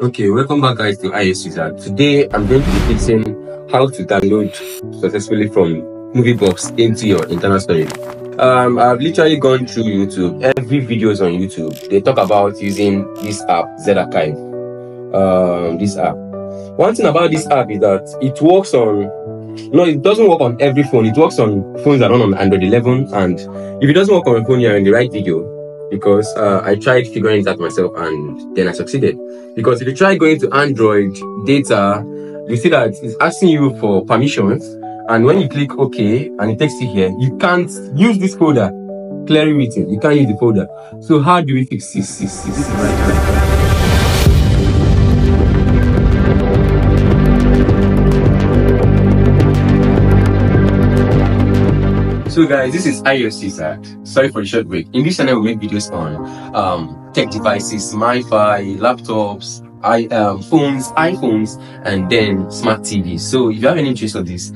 Okay, welcome back guys to iOS Wizard. Today I'm going to be fixing how to download successfully from Moviebox into your internal storage. Um, I've literally gone through YouTube, every videos on YouTube, they talk about using this app, ZArchiver. Um, this app. One thing about this app is that it works on, no, it doesn't work on every phone. It works on phones that run on Android 11. And if it doesn't work on a phone, you're in the right video because uh, I tried figuring it out myself and then I succeeded. Because if you try going to Android data, you see that it's asking you for permissions. And when you click OK and it takes you here, you can't use this folder. Clearly written, you can't use the folder. So how do we fix this? this, this, this right, right. So guys, this is iOS CSAT. Sorry for the short break. In this channel, we make videos on um, tech devices, Wi-Fi, laptops, I, um, phones, iPhones, and then smart TVs. So if you have any interest in this,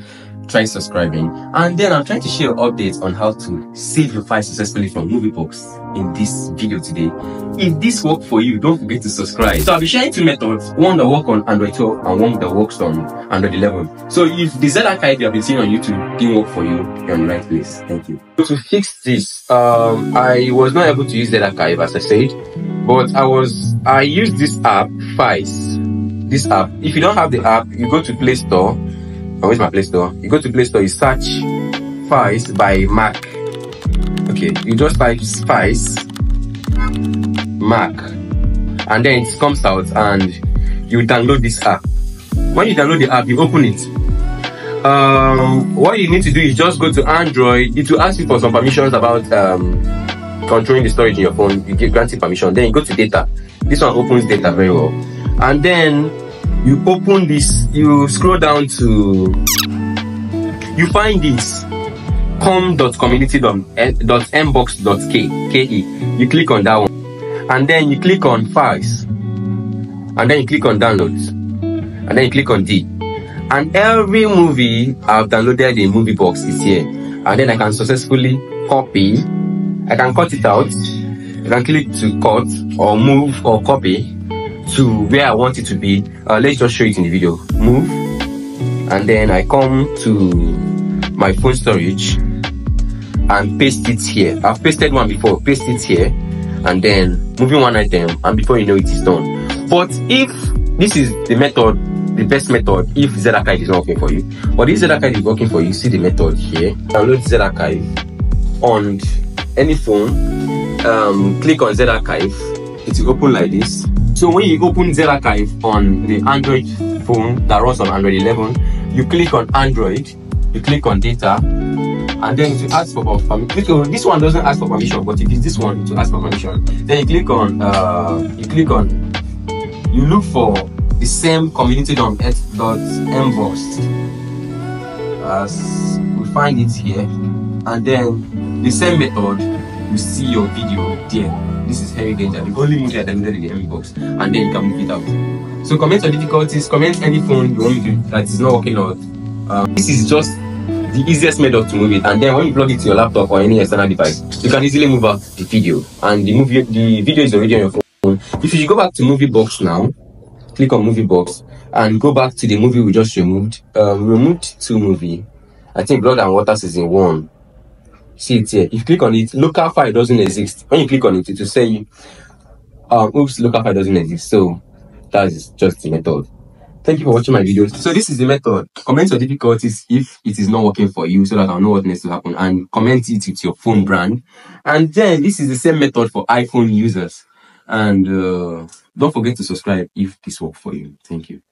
try subscribing. And then I'm trying to share updates on how to save your files successfully from Moviebox in this video today. If this worked for you, don't forget to subscribe. So I'll be sharing two methods, one that work on Android 12 and one that works on Android 11. So if the ZArchiver you have been seeing on YouTube didn't work for you, you're in the right place. Thank you. So to fix this, um, I was not able to use ZArchiver as I said, but I was, I used this app, Files. This app. If you don't have the app, you go to Play Store where's my Play Store? You go to Play Store, you search Spice by Marc. Okay, you just type Spice Marc, and then it comes out, and you download this app. When you download the app, you open it. Um, what you need to do is just go to Android. It will ask you for some permissions about um, controlling the storage in your phone. You get granted permission. Then you go to data. This one opens data very well, and then you open this you scroll down to you find this com.community.mbox.ke you click on that one. And then you click on files. And then you click on downloads. And then you click on D. And every movie I've downloaded in movie box is here. And then I can successfully copy. I can cut it out. I can click to cut or move or copy to where I want it to be. Uh, let's just show it in the video. Move, and then I come to my phone storage and paste it here. I've pasted one before, paste it here, and then moving one item, and before you know it is done. But if this is the method, the best method, if ZArchiver is not working for you, but if ZArchiver is working for you, see the method here. Download ZArchiver on any phone. Um, click on ZArchiver. It will open like this so when you open ZArchiver on the Android phone that runs on Android 11, you click on Android, you click on data, and then it will ask for permission. This one doesn't ask for permission, but if it's this one, to ask for permission. Then you click on, uh, you click on, you look for the same community on community.mbox as we find it here, and then the same method, you see your video there this is Harry Danger, the only movie I downloaded in the MV box, and then you can move it out. So comment your difficulties, comment any phone you want me to that is not working out. Um, this is just the easiest method to move it, and then when you plug it to your laptop or any external device, you can easily move out the video, and the movie, the video is already on your phone. If you go back to Movie Box now, click on Movie Box and go back to the movie we just removed. Um, removed two movie. I think Blood and Water season one see it here. If you click on it, local file doesn't exist. When you click on it, it will say, um, oops, local file doesn't exist. So that is just the method. Thank you for watching my videos. So this is the method. Comment your difficulties if it is not working for you so that I'll know what needs to happen and comment it with your phone brand. And then this is the same method for iPhone users. And uh, don't forget to subscribe if this worked for you. Thank you.